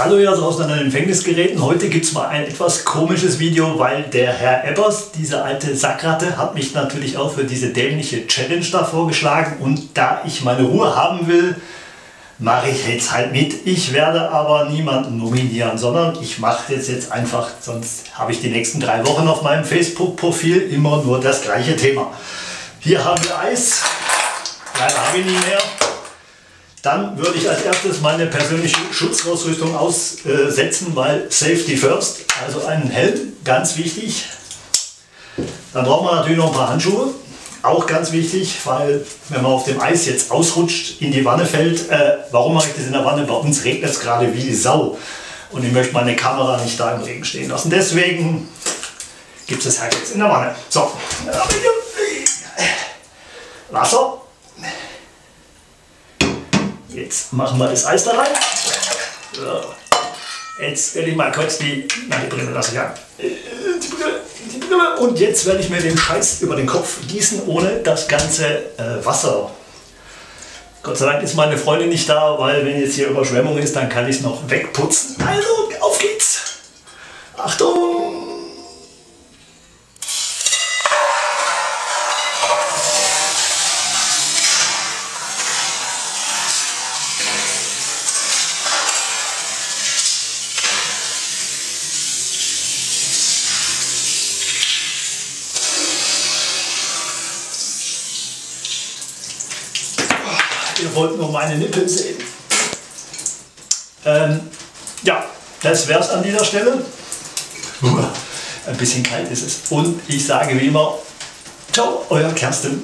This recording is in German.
Hallo ihr draußen an den Empfängnisgeräten. Heute gibt es mal ein etwas komisches Video, weil der Herr Ebbers, diese alte Sackratte, hat mich natürlich auch für diese dämliche Challenge da vorgeschlagen. Und da ich meine Ruhe haben will, mache ich jetzt halt mit. Ich werde aber niemanden nominieren, sondern ich mache das jetzt einfach, sonst habe ich die nächsten drei Wochen auf meinem Facebook-Profil immer nur das gleiche Thema. Hier haben wir Eis, leider habe ich nie mehr. Dann würde ich als erstes meine persönliche Schutzausrüstung aussetzen, weil Safety First, also einen Helm, ganz wichtig. Dann braucht man natürlich noch ein paar Handschuhe, auch ganz wichtig, weil wenn man auf dem Eis jetzt ausrutscht, in die Wanne fällt, äh, warum mache ich das in der Wanne? Bei uns regnet es gerade wie die Sau und ich möchte meine Kamera nicht da im Regen stehen lassen. Deswegen gibt es das halt jetzt in der Wanne. So, Wasser. Jetzt machen wir das Eis da rein. So. Jetzt werde ich mal kurz die, nein, die Brille lasse ich an. Die Brille, die Brille. Und jetzt werde ich mir den Scheiß über den Kopf gießen, ohne das ganze äh, Wasser. Gott sei Dank ist meine Freundin nicht da, weil wenn jetzt hier Überschwemmung ist, dann kann ich es noch wegputzen. Also, auf geht's! Achtung! Ihr wollt nur meine Nippel sehen. Ähm, ja, das wäre es an dieser Stelle. Ein bisschen kalt ist es. Und ich sage wie immer, ciao, euer Kerstin.